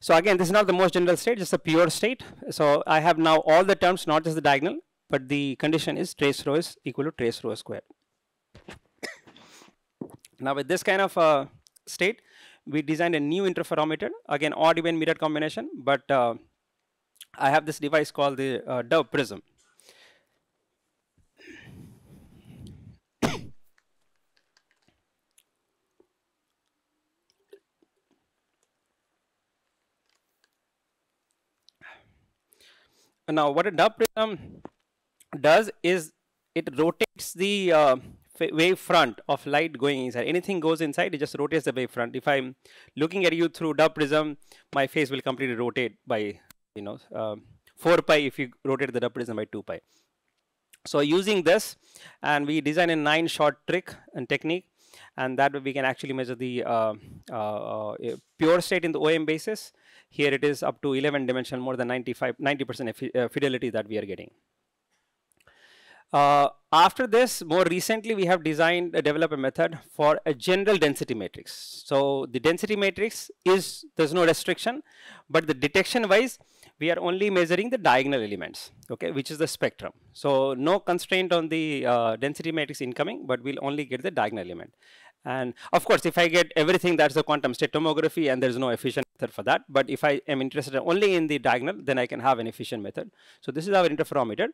so again, this is not the most general state, just a pure state. So I have now all the terms, not just the diagonal, but the condition is trace rho is equal to trace rho squared. now with this kind of uh, state, we designed a new interferometer, again odd even mirror combination, but uh, I have this device called the uh, Dove Prism. Now, what a Dove prism does is it rotates the uh, wave front of light going inside. Anything goes inside, it just rotates the wave front. If I'm looking at you through Dove prism, my face will completely rotate by, you know, uh, 4 pi if you rotate the Dove prism by 2 pi. So using this, and we design a nine shot trick and technique, and that we can actually measure the uh, uh, uh pure state in the OM basis here it is up to 11 dimensional, more than 95, 90% uh, fidelity that we are getting. Uh, after this, more recently, we have designed, uh, developed a method for a general density matrix. So the density matrix is, there's no restriction, but the detection wise, we are only measuring the diagonal elements, okay, which is the spectrum. So no constraint on the uh, density matrix incoming, but we'll only get the diagonal element. And of course, if I get everything, that's the quantum state tomography, and there's no efficient method for that. But if I am interested only in the diagonal, then I can have an efficient method. So this is our interferometer.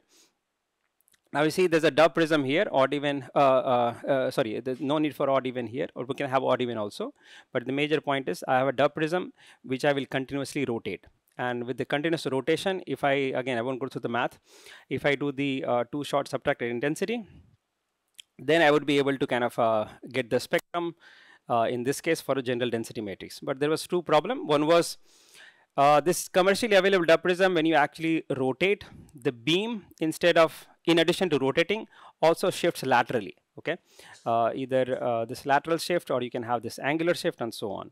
Now you see there's a Dove prism here, odd even, uh, uh, uh, sorry, there's no need for odd even here, or we can have odd even also. But the major point is I have a Dove prism, which I will continuously rotate. And with the continuous rotation, if I, again, I won't go through the math, if I do the uh, two shot subtracted intensity, then I would be able to kind of uh, get the spectrum, uh, in this case for a general density matrix. But there was two problem. One was this commercially available Dove prism, when you actually rotate the beam instead of in addition to rotating also shifts laterally okay? Uh, either uh, this lateral shift or you can have this angular shift and so on.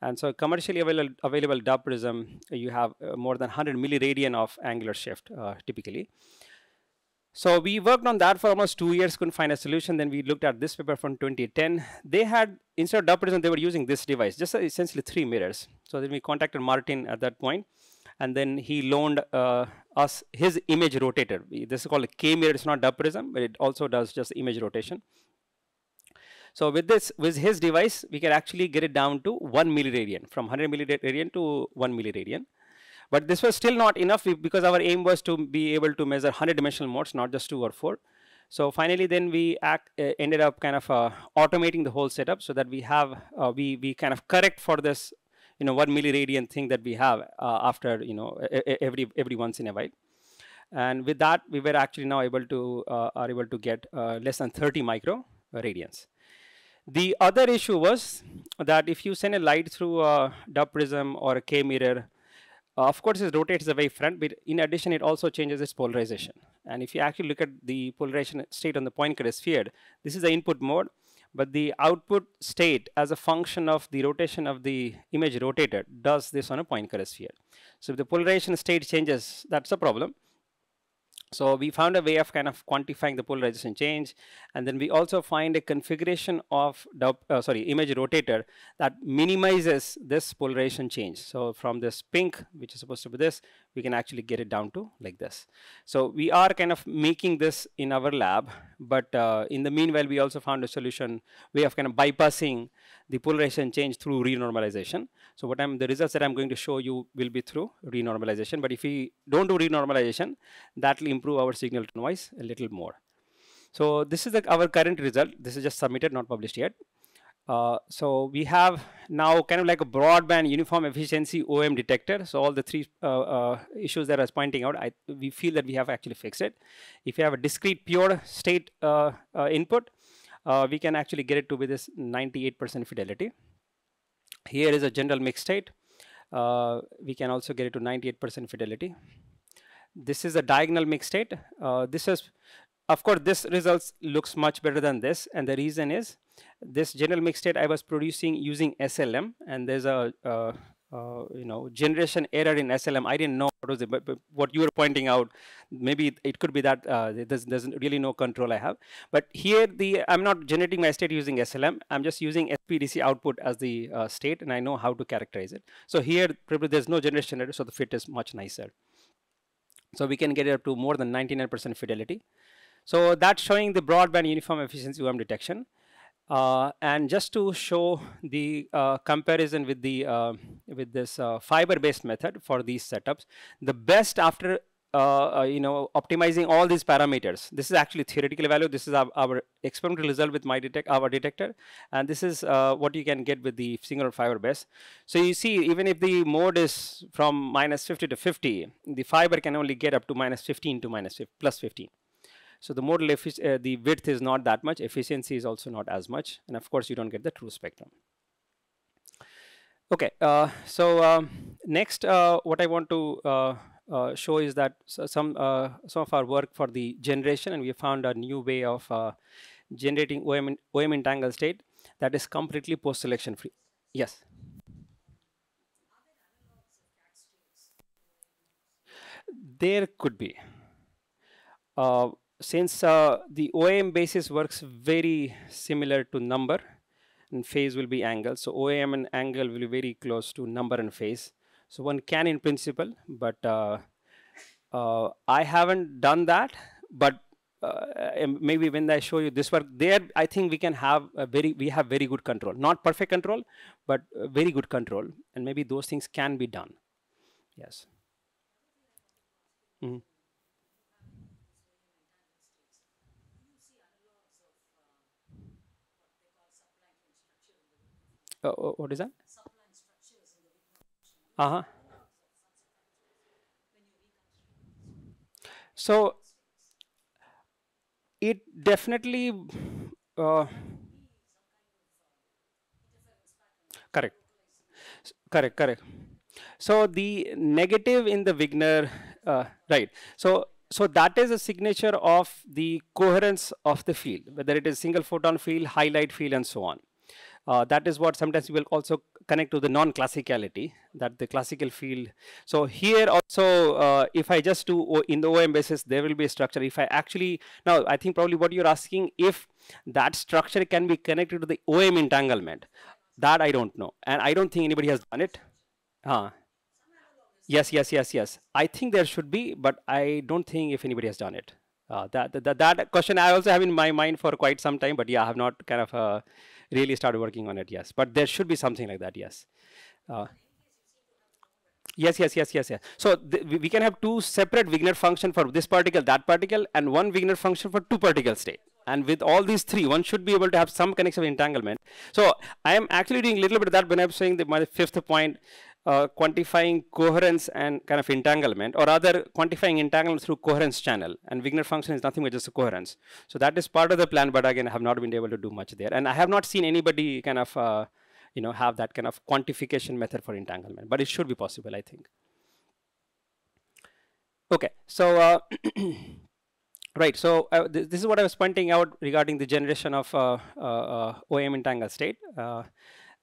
And so commercially available, available Dove prism you have uh, more than 100 milliradian of angular shift uh, typically. So we worked on that for almost two years couldn't find a solution. Then we looked at this paper from 2010 they had instead of Dove prism they were using this device just essentially three mirrors. So then we contacted martin at that point and then he loaned uh, us his image rotator. This is called a K-mirror, it's not Dove prism, but it also does just image rotation. So with this, with his device, we can actually get it down to 1 milliradian, from 100 milliradian to 1 milliradian. But this was still not enough because our aim was to be able to measure 100 dimensional modes, not just two or four. So finally, then we act, uh, ended up kind of uh, automating the whole setup so that we have, uh, we, we kind of correct for this you know, one milliradian thing that we have uh, after, you know, every, every once in a while. And with that, we were actually now able to, uh, are able to get uh, less than 30 micro radians. The other issue was that if you send a light through a Dove prism or a K mirror, uh, of course, it rotates the wave front, but in addition, it also changes its polarization. And if you actually look at the polarization state on the Poincare sphere, this is the input mode but the output state as a function of the rotation of the image rotated does this on a Poincare sphere. So if the polarization state changes, that's a problem. So we found a way of kind of quantifying the polarization change. And then we also find a configuration of, uh, sorry, image rotator that minimizes this polarization change. So from this pink, which is supposed to be this, we can actually get it down to like this. So we are kind of making this in our lab, but uh, in the meanwhile, we also found a solution way of kind of bypassing the polarization change through renormalization. So what I'm, the results that I'm going to show you will be through renormalization. But if we don't do renormalization, that will improve our signal to noise a little more. So this is the, our current result. This is just submitted, not published yet. Uh, so we have now kind of like a broadband uniform efficiency OM detector. So all the three uh, uh, issues that I was pointing out, I, we feel that we have actually fixed it. If you have a discrete pure state uh, uh, input, uh, we can actually get it to be this 98% fidelity. Here is a general mixed state. Uh, we can also get it to 98% fidelity. This is a diagonal mixed state. Uh, this is, of course, this results looks much better than this. And the reason is this general mixed state I was producing using SLM. And there's a, uh, you know, generation error in SLM. I didn't know what was it, but, but what you were pointing out, maybe it, it could be that uh, there's, there's really no control I have. But here, the I'm not generating my state using SLM. I'm just using SPDC output as the uh, state, and I know how to characterize it. So here, probably there's no generation error, so the fit is much nicer. So we can get it up to more than 99% fidelity. So that's showing the broadband uniform efficiency UM detection. Uh, and just to show the uh, comparison with the uh, with this uh, fiber-based method for these setups, the best after uh, uh, you know optimizing all these parameters. This is actually theoretical value. This is our, our experimental result with my detect our detector, and this is what you can get with the single fiber base. So you see, even if the mode is from minus 50 to 50, the fiber can only get up to minus 15 to minus 50, plus 15. So the modal uh, the width is not that much, efficiency is also not as much, and of course you don't get the true spectrum. Okay, uh, so um, next uh, what I want to uh, uh show is that some uh, some of our work for the generation, and we found a new way of uh, generating OM, OM entangled state that is completely post-selection free. Yes. There could be. since the OAM basis works very similar to number, and phase will be angle. So OAM and angle will be very close to number and phase. So one can in principle, but uh, uh, I haven't done that. But uh, maybe when I show you this work, there I think we can have a very we have very good control, not perfect control, but very good control, and maybe those things can be done. Yes. Mm -hmm. Uh, what is that? Uh huh. So it definitely uh, correct, correct, correct. So the negative in the Wigner, uh, right? So so that is a signature of the coherence of the field, whether it is single photon field, highlight field, and so on. Uh, that is what sometimes we will also connect to the non-classicality that the classical field. So here also, uh, if I just do in the OM basis, there will be a structure. If I actually, now I think probably what you're asking, if that structure can be connected to the OM entanglement, that I don't know. And I don't think anybody has done it. Huh. Yes, yes, yes, yes. I think there should be, but I don't think if anybody has done it. Uh, that, that, that question I also have in my mind for quite some time, but yeah, I have not kind of uh, really started working on it, yes. But there should be something like that, yes. Uh, yes, yes, yes, yes, yes. So we can have two separate Wigner function for this particle, that particle, and one Wigner function for two particle state. And with all these three, one should be able to have some connection of entanglement. So I am actually doing a little bit of that when I'm saying that my fifth point, uh, quantifying coherence and kind of entanglement, or rather quantifying entanglement through coherence channel. And Wigner function is nothing but just a coherence. So that is part of the plan, but again, I have not been able to do much there. And I have not seen anybody kind of, uh, you know, have that kind of quantification method for entanglement, but it should be possible, I think. Okay, so uh, right, so uh, th this is what I was pointing out regarding the generation of uh, OM entangled state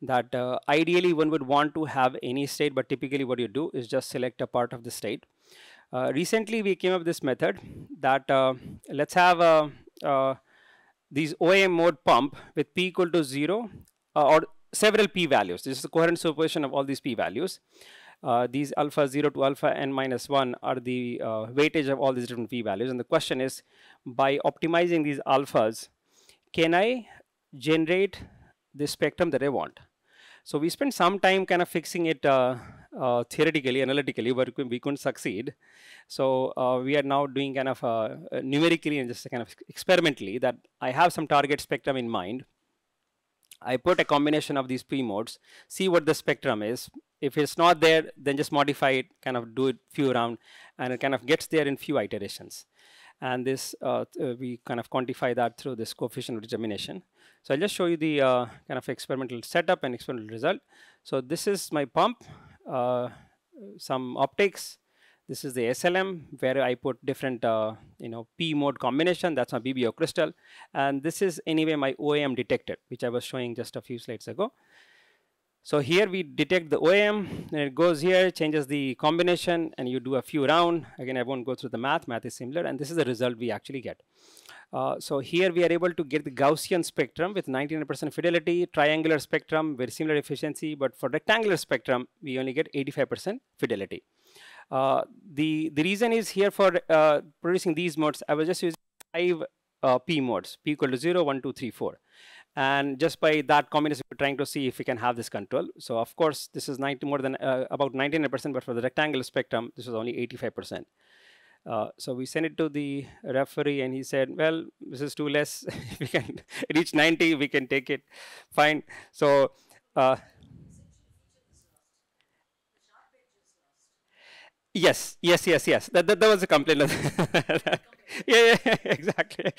that uh, ideally one would want to have any state, but typically what you do is just select a part of the state. Uh, recently, we came up with this method that uh, let's have a, uh, these OAM mode pump with p equal to 0 uh, or several p values. This is the coherent superposition of all these p values. Uh, these alpha 0 to alpha n minus 1 are the weightage of all these different p values. And the question is, by optimizing these alphas, can I generate the spectrum that I want? So we spent some time kind of fixing it uh, uh, theoretically, analytically, but we couldn't succeed. So uh, we are now doing kind of uh, numerically and just kind of experimentally that I have some target spectrum in mind. I put a combination of these P modes, see what the spectrum is. If it's not there, then just modify it, kind of do it few around, and it kind of gets there in few iterations. And this, uh, we kind of quantify that through this coefficient of determination. So I'll just show you the uh, kind of experimental setup and experimental result. So this is my pump, uh, some optics. This is the SLM where I put different, uh, you know, P mode combination. That's my BBO crystal. And this is anyway my OAM detected, which I was showing just a few slides ago. So here we detect the OAM, and it goes here, changes the combination, and you do a few round. Again, I won't go through the math. Math is similar, and this is the result we actually get. Uh, so here we are able to get the Gaussian spectrum with 99% fidelity, triangular spectrum, very similar efficiency, but for rectangular spectrum, we only get 85% fidelity. Uh, the, the reason is here for uh, producing these modes, I was just using five uh, P modes, P equal to 0, 1, 2, 3, 4. And just by that combination, we're trying to see if we can have this control. So of course, this is 90 more than uh, about 99%, but for the rectangular spectrum, this is only 85%. Uh, so we sent it to the referee and he said, well, this is too less. we can reach 90, we can take it. Fine. So uh, yes, yes, yes, yes. That, that, that was a complaint. yeah, yeah, exactly.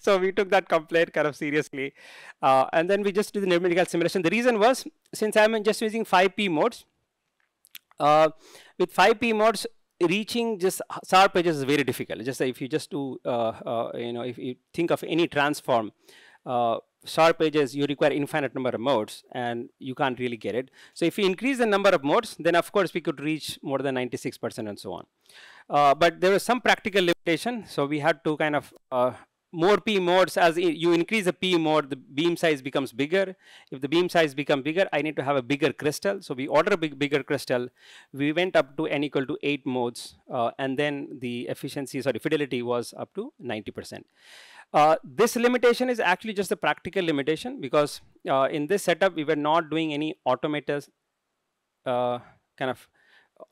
so we took that complaint kind of seriously. Uh, and then we just did the numerical simulation. The reason was, since I'm just using 5P modes, uh, with 5P modes, reaching just sharp edges is very difficult. Just if you just do, uh, uh, you know, if you think of any transform, uh, sharp edges, you require infinite number of modes and you can't really get it. So if you increase the number of modes, then of course we could reach more than 96% and so on. Uh, but there was some practical limitation. So we had to kind of uh, more P modes as you increase the P mode, the beam size becomes bigger. If the beam size become bigger, I need to have a bigger crystal. So we order a big, bigger crystal. We went up to n equal to 8 modes uh, and then the efficiency, sorry, fidelity was up to 90%. Uh, this limitation is actually just a practical limitation because uh, in this setup, we were not doing any automators uh, kind of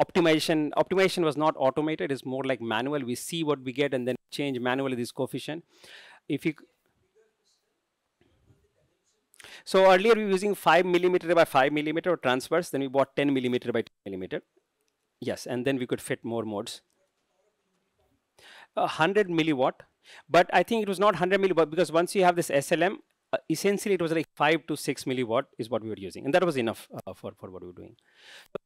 optimization optimization was not automated. It's more like manual. We see what we get and then change manually this coefficient. If you so earlier we were using 5 millimeter by 5 millimeter or transverse then we bought 10 millimeter by 10 millimeter. Yes and then we could fit more modes. 100 milliwatt but i think it was not 100 milliwatt because once you have this slm uh, essentially it was like 5 to 6 milliwatt is what we were using and that was enough uh, for, for what we were doing.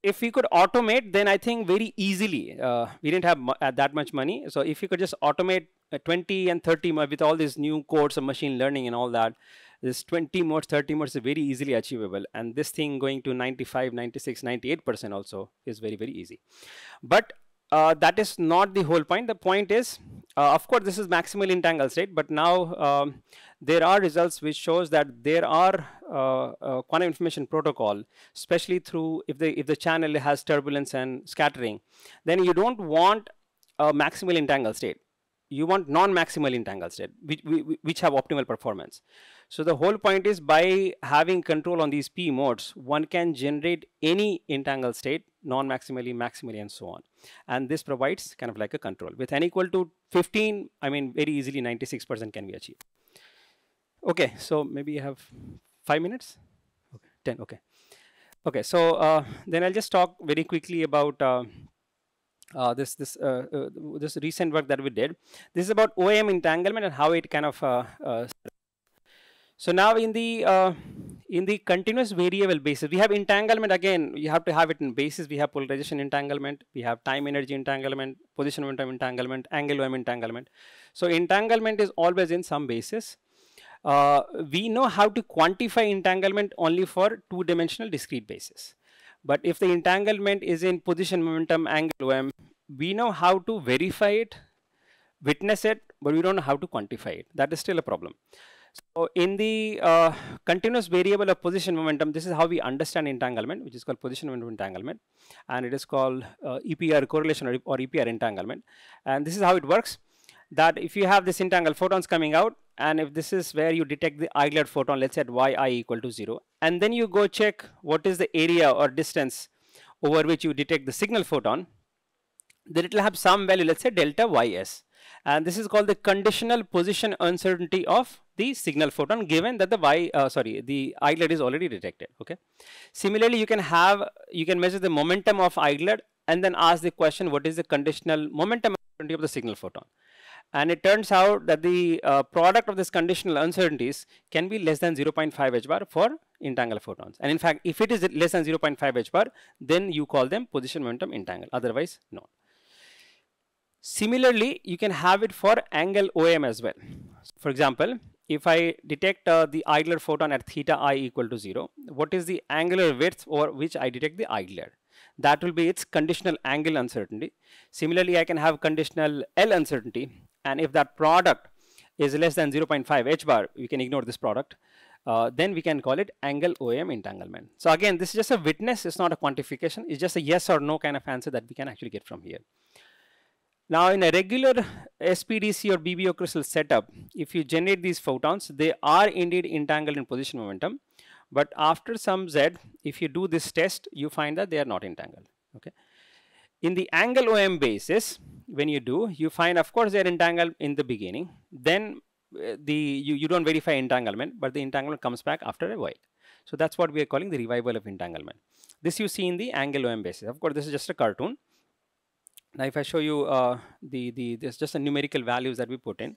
If we could automate then I think very easily, uh, we didn't have uh, that much money. So if you could just automate uh, 20 and 30 with all these new codes of machine learning and all that, this 20 modes, 30 modes is very easily achievable. And this thing going to 95, 96, 98% also is very, very easy. But uh, that is not the whole point. The point is, uh, of course, this is maximal entangled state, but now um, there are results which shows that there are uh, uh, quantum information protocol, especially through if the if the channel has turbulence and scattering, then you don't want a maximal entangled state. You want non-maximal entangled state, which, which have optimal performance. So the whole point is by having control on these P modes, one can generate any entangled state, non-maximally, maximally, and so on. And this provides kind of like a control. With n equal to 15, I mean, very easily 96% can be achieved. Okay, so maybe you have five minutes? Okay, 10, okay. Okay, so uh, then I'll just talk very quickly about uh, uh, this this uh, uh, this recent work that we did. This is about OM entanglement and how it kind of. Uh, so now in the in the continuous variable basis, we have entanglement again. You have to have it in basis. We have polarization entanglement. We have time energy entanglement, position momentum entanglement, angle OM entanglement. So entanglement is always in some basis uh, we know how to quantify entanglement only for two-dimensional discrete basis. But if the entanglement is in position, momentum, angle, OM, we know how to verify it, witness it, but we don't know how to quantify it. That is still a problem. So in the uh, continuous variable of position momentum, this is how we understand entanglement, which is called position momentum entanglement. And it is called uh, EPR correlation or, or EPR entanglement. And this is how it works that if you have this entangled photons coming out and if this is where you detect the idler photon let's say at yi equal to 0 and then you go check what is the area or distance over which you detect the signal photon then it will have some value let's say delta ys and this is called the conditional position uncertainty of the signal photon given that the y uh, sorry the idler is already detected okay similarly you can have you can measure the momentum of idler and then ask the question what is the conditional momentum uncertainty of the signal photon and it turns out that the uh, product of this conditional uncertainties can be less than 0.5 h bar for entangled photons. And in fact, if it is less than 0.5 h bar, then you call them position momentum entangled, otherwise not. Similarly, you can have it for angle OM as well. For example, if I detect uh, the idler photon at theta i equal to 0, what is the angular width over which I detect the idler? That will be its conditional angle uncertainty. Similarly, I can have conditional L uncertainty and if that product is less than 0.5 h bar, we can ignore this product. Uh, then we can call it angle OM entanglement. So again, this is just a witness, it's not a quantification, it's just a yes or no kind of answer that we can actually get from here. Now in a regular SPDC or BBO crystal setup, if you generate these photons, they are indeed entangled in position momentum. But after some Z, if you do this test, you find that they are not entangled. Okay. In the angle OM basis, when you do, you find, of course, they're entangled in the beginning. Then uh, the you, you don't verify entanglement, but the entanglement comes back after a while. So that's what we are calling the revival of entanglement. This you see in the angle OM basis. Of course, this is just a cartoon. Now, if I show you uh, the the this just the numerical values that we put in.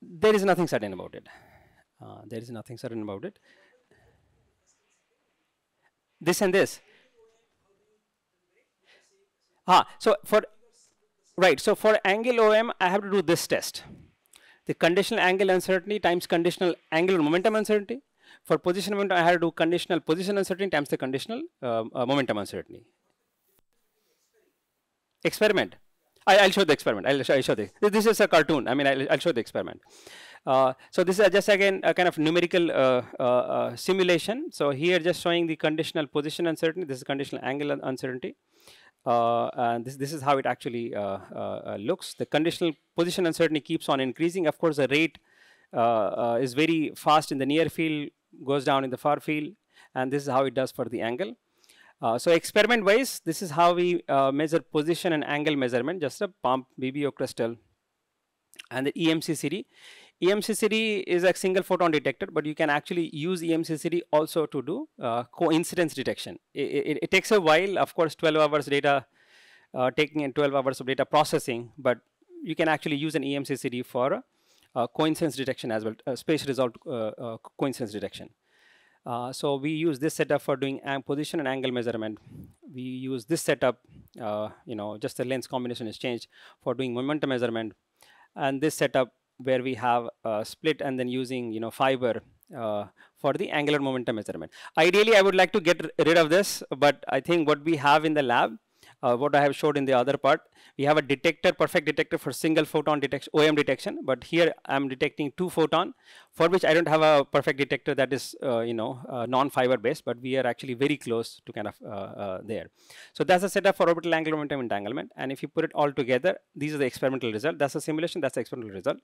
There is nothing certain about it. Uh, there is nothing certain about it. This and this. Ah, so for Right, so for angle OM, I have to do this test. The conditional angle uncertainty times conditional angular momentum uncertainty. For position momentum, I had to do conditional position uncertainty times the conditional uh, uh, momentum uncertainty. Experiment. I, will show the experiment. I'll show, I'll show the. This is a cartoon. I mean, I'll, I'll show the experiment. Uh, so this is just again a kind of numerical uh, uh, uh, simulation. So here just showing the conditional position uncertainty. This is conditional angle uncertainty. Uh, and this, this is how it actually uh, looks. The conditional position uncertainty keeps on increasing. Of course, the rate is very fast in the near field, goes down in the far field, and this is how it does for the angle. Uh, so experiment wise, this is how we uh, measure position and angle measurement, just a pump BBO crystal and the EMCCD. EMCCD is a single photon detector, but you can actually use EMCCD also to do uh, coincidence detection. It, it, it, takes a while, of course, 12 hours data, uh, taking in 12 hours of data processing, but you can actually use an EMCCD for uh, coincidence detection as well, space result uh, coincidence detection. Uh, so we use this setup for doing position and angle measurement. We use this setup, uh, you know, just the lens combination is changed for doing momentum measurement. And this setup where we have a split and then using, you know, fiber uh, for the angular momentum measurement. Ideally, I would like to get rid of this, but I think what we have in the lab uh, what I have showed in the other part. We have a detector, perfect detector for single photon detection, OM detection, but here I'm detecting two photon, for which I don't have a perfect detector that is, uh, you know, uh, non-fiber based, but we are actually very close to kind of uh, uh, there. So that's a setup for orbital angular momentum entanglement, and if you put it all together, these are the experimental result. That's a simulation, that's the experimental result.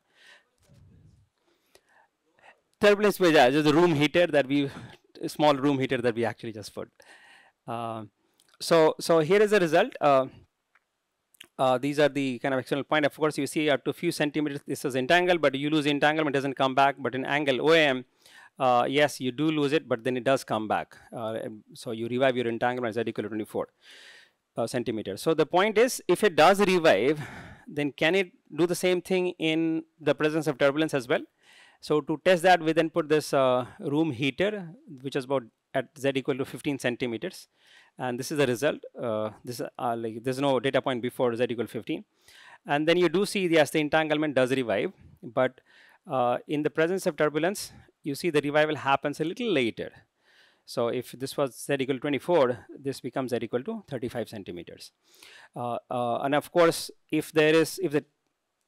Turbulence, just a room heater that we, small room heater that we actually just put. So so here is the result. Uh, uh, these are the kind of external point. Of course, you see up to a few centimeters, this is entangled, but you lose entanglement, doesn't come back. But in angle OAM, uh, yes, you do lose it, but then it does come back. Uh, so you revive your entanglement z equal to 24 uh, centimeters. So the point is, if it does revive, then can it do the same thing in the presence of turbulence as well? So to test that, we then put this uh, room heater, which is about at z equal to 15 centimeters and this is the result. Uh, this uh, like there's no data point before z equal 15, and then you do see the, yes the entanglement does revive, but uh, in the presence of turbulence, you see the revival happens a little later. So if this was z equal 24, this becomes z equal to 35 centimeters. Uh, uh, and of course, if there is if the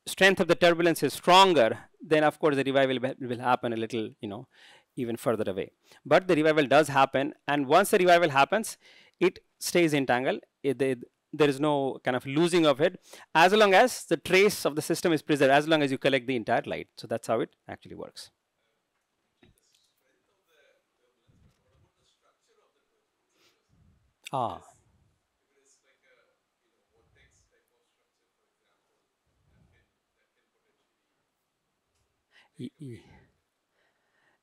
strength of the turbulence is stronger, then of course the revival will happen a little, you know, even further away. But the revival does happen, and once the revival happens, it stays entangled. It, it, there is no kind of losing of it as long as the trace of the system is preserved, as long as you collect the entire light. So that's how it actually works. Ah.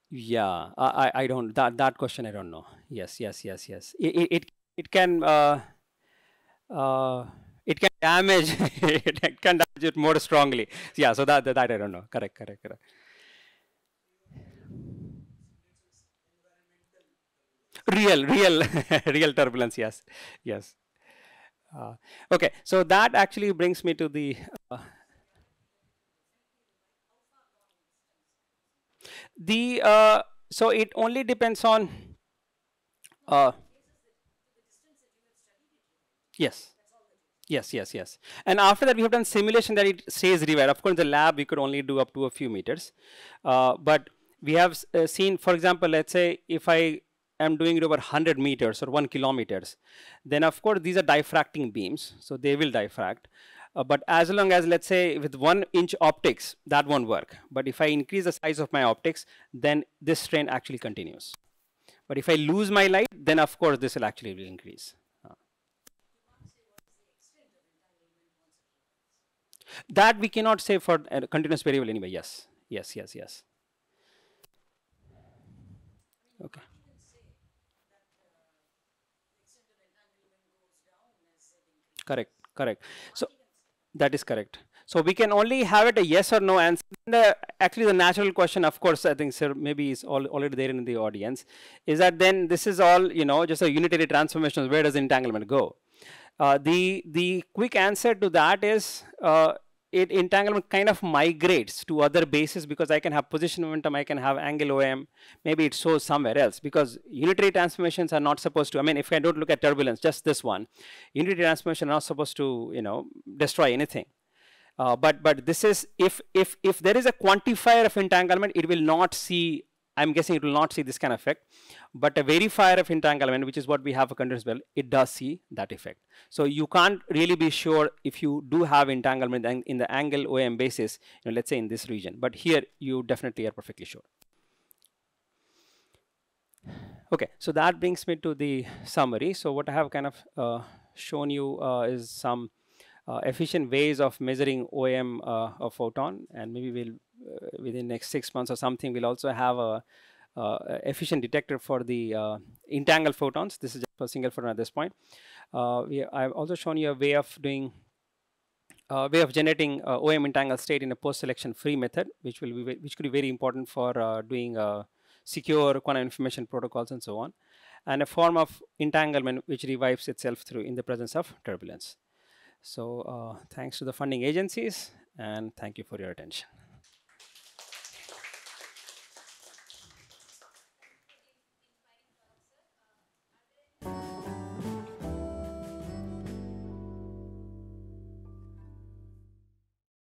Yeah, I, I don't, that, that question I don't know. Yes, yes, yes, yes. It, it, it can uh, uh, it can damage it can damage it more strongly. Yeah, so that, that, that I don't know. Correct, correct, correct. Real, real, real turbulence. Yes, yes. Uh, okay, so that actually brings me to the. Uh, the uh, so it only depends on. Uh, Yes. Yes, yes, yes. And after that, we have done simulation that it stays revived. Of course, the lab, we could only do up to a few meters. Uh, but we have uh, seen, for example, let's say if I am doing it over 100 meters or 1 kilometers, then of course, these are diffracting beams. So they will diffract. Uh, but as long as, let's say, with 1 inch optics, that won't work. But if I increase the size of my optics, then this strain actually continues. But if I lose my light, then of course, this will actually increase. That we cannot say for a continuous variable anyway. Yes, yes, yes, yes. Okay. Correct, correct. So that is correct. So we can only have it a yes or no answer. The, actually, the natural question, of course, I think sir maybe is all, already there in the audience, is that then this is all you know just a unitary transformation. Where does entanglement go? Uh, the, the quick answer to that is uh, it entanglement kind of migrates to other bases because I can have position momentum, I can have angle OM, maybe it shows somewhere else because unitary transformations are not supposed to, I mean, if I don't look at turbulence, just this one, unitary transformation are not supposed to, you know, destroy anything. Uh, but but this is if if if there is a quantifier of entanglement, it will not see I'm guessing it will not see this kind of effect, but a verifier of entanglement, which is what we have for continuous well, it does see that effect. So you can't really be sure if you do have entanglement in the angle OM basis, you know, let's say in this region, but here you definitely are perfectly sure. Okay, so that brings me to the summary. So what I have kind of uh, shown you uh, is some uh, efficient ways of measuring OM uh, of photon, and maybe we'll within next six months or something, we'll also have a, uh, efficient detector for the uh, entangled photons. This is just for single photon at this point. we, I've also shown you a way of doing uh, way of generating uh, OAM entangled state in a post-selection free method, which will be which could be very important for uh, doing secure quantum information protocols and so on, and a form of entanglement which revives itself through in the presence of turbulence. So thanks to the funding agencies, and thank you for your attention.